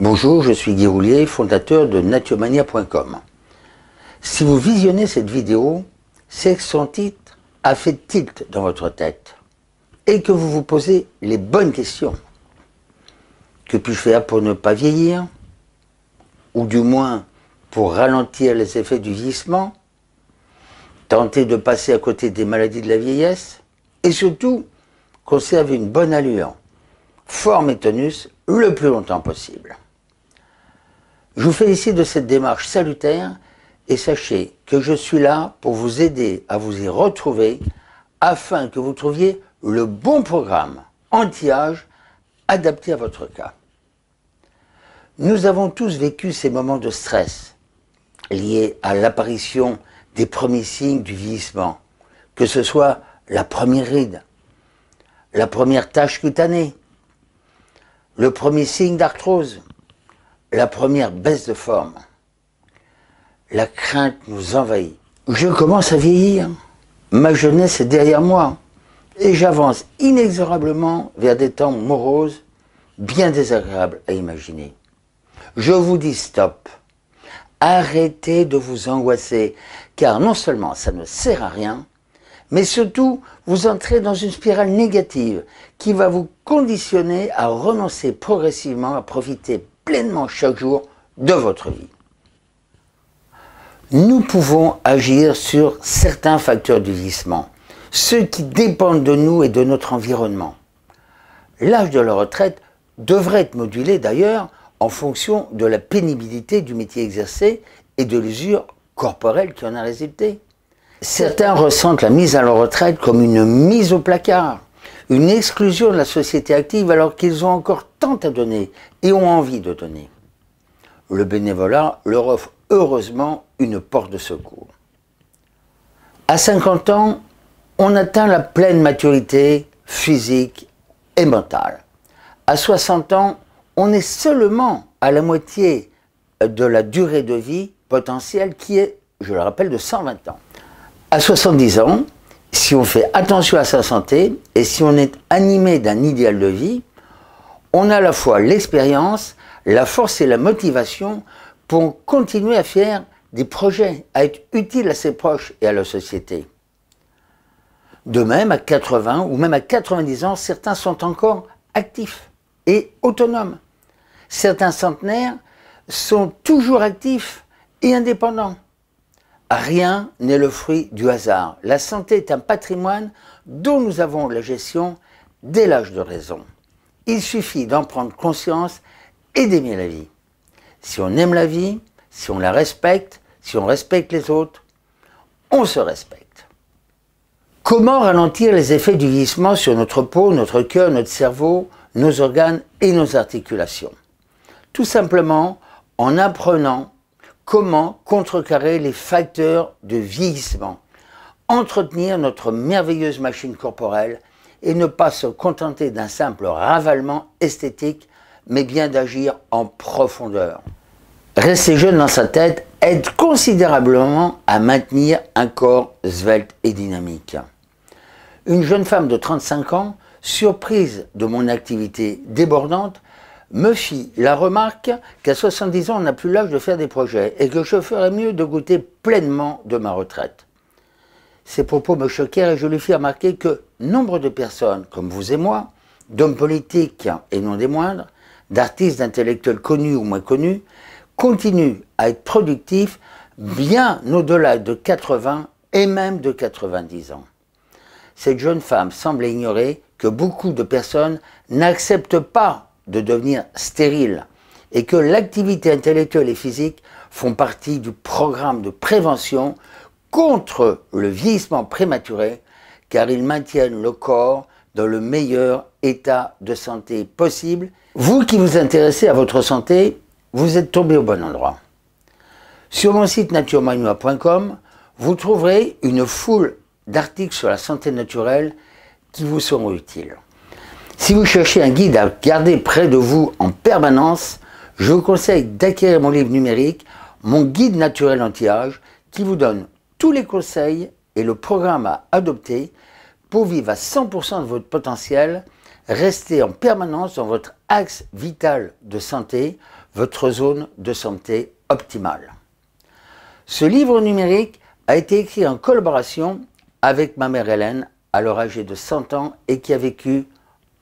Bonjour, je suis Guy Roulier, fondateur de naturemania.com. Si vous visionnez cette vidéo, c'est que son titre a fait tilt dans votre tête et que vous vous posez les bonnes questions. Que puis-je faire pour ne pas vieillir? Ou du moins pour ralentir les effets du vieillissement? Tenter de passer à côté des maladies de la vieillesse? Et surtout, conserver une bonne allure, forme et tonus le plus longtemps possible. Je vous félicite de cette démarche salutaire et sachez que je suis là pour vous aider à vous y retrouver afin que vous trouviez le bon programme anti-âge adapté à votre cas. Nous avons tous vécu ces moments de stress liés à l'apparition des premiers signes du vieillissement, que ce soit la première ride, la première tache cutanée, le premier signe d'arthrose, la première baisse de forme. La crainte nous envahit. Je commence à vieillir. Ma jeunesse est derrière moi. Et j'avance inexorablement vers des temps moroses, bien désagréables à imaginer. Je vous dis stop. Arrêtez de vous angoisser, car non seulement ça ne sert à rien, mais surtout vous entrez dans une spirale négative qui va vous conditionner à renoncer progressivement à profiter pleinement chaque jour de votre vie. Nous pouvons agir sur certains facteurs du vieillissement, ceux qui dépendent de nous et de notre environnement. L'âge de la retraite devrait être modulé d'ailleurs en fonction de la pénibilité du métier exercé et de l'usure corporelle qui en a résulté. Certains ressentent la mise à la retraite comme une mise au placard, une exclusion de la société active alors qu'ils ont encore tant à donner et ont envie de donner. Le bénévolat leur offre heureusement une porte de secours. À 50 ans, on atteint la pleine maturité physique et mentale. À 60 ans, on est seulement à la moitié de la durée de vie potentielle qui est, je le rappelle, de 120 ans. À 70 ans, si on fait attention à sa santé et si on est animé d'un idéal de vie, on a à la fois l'expérience, la force et la motivation pour continuer à faire des projets, à être utile à ses proches et à la société. De même, à 80 ou même à 90 ans, certains sont encore actifs et autonomes. Certains centenaires sont toujours actifs et indépendants. Rien n'est le fruit du hasard. La santé est un patrimoine dont nous avons la gestion dès l'âge de raison. Il suffit d'en prendre conscience et d'aimer la vie. Si on aime la vie, si on la respecte, si on respecte les autres, on se respecte. Comment ralentir les effets du vieillissement sur notre peau, notre cœur, notre cerveau, nos organes et nos articulations? Tout simplement en apprenant comment contrecarrer les facteurs de vieillissement, entretenir notre merveilleuse machine corporelle et ne pas se contenter d'un simple ravalement esthétique, mais bien d'agir en profondeur. Rester jeune dans sa tête aide considérablement à maintenir un corps svelte et dynamique. Une jeune femme de 35 ans, surprise de mon activité débordante, me fit la remarque qu'à 70 ans, on n'a plus l'âge de faire des projets et que je ferais mieux de goûter pleinement de ma retraite. Ces propos me choquèrent et je lui fis remarquer que nombre de personnes, comme vous et moi, d'hommes politiques et non des moindres, d'artistes, d'intellectuels connus ou moins connus, continuent à être productifs bien au-delà de 80 et même de 90 ans. Cette jeune femme semble ignorer que beaucoup de personnes n'acceptent pas de devenir stériles et que l'activité intellectuelle et physique font partie du programme de prévention contre le vieillissement prématuré, car ils maintiennent le corps dans le meilleur état de santé possible. Vous qui vous intéressez à votre santé, vous êtes tombé au bon endroit. Sur mon site naturemanois.com, vous trouverez une foule d'articles sur la santé naturelle qui vous seront utiles. Si vous cherchez un guide à garder près de vous en permanence, je vous conseille d'acquérir mon livre numérique, mon guide naturel anti-âge, qui vous donne tous les conseils et le programme à adopter pour vivre à 100% de votre potentiel, rester en permanence dans votre axe vital de santé, votre zone de santé optimale. Ce livre numérique a été écrit en collaboration avec ma mère Hélène, alors âgée de 100 ans et qui a vécu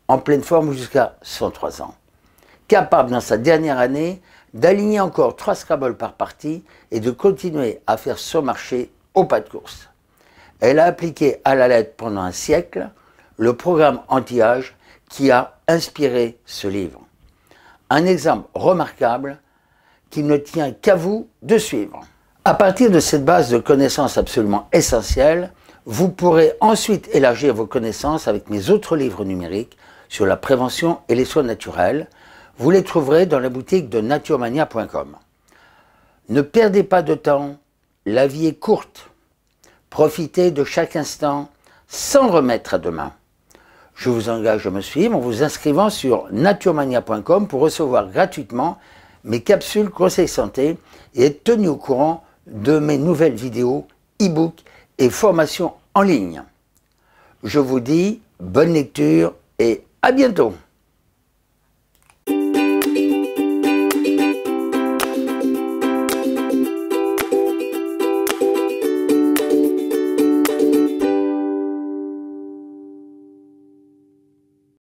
en pleine forme jusqu'à 103 ans. Capable dans sa dernière année d'aligner encore 3 Scrabble par partie et de continuer à faire son marché au pas de course. Elle a appliqué à la lettre pendant un siècle le programme anti-âge qui a inspiré ce livre. Un exemple remarquable qu'il ne tient qu'à vous de suivre. À partir de cette base de connaissances absolument essentielles, vous pourrez ensuite élargir vos connaissances avec mes autres livres numériques sur la prévention et les soins naturels. Vous les trouverez dans la boutique de naturemania.com. Ne perdez pas de temps, la vie est courte. Profitez de chaque instant sans remettre à demain. Je vous engage à me suivre en vous inscrivant sur naturemania.com pour recevoir gratuitement mes capsules conseils santé et être tenu au courant de mes nouvelles vidéos, e-books et formations en ligne. Je vous dis bonne lecture et à bientôt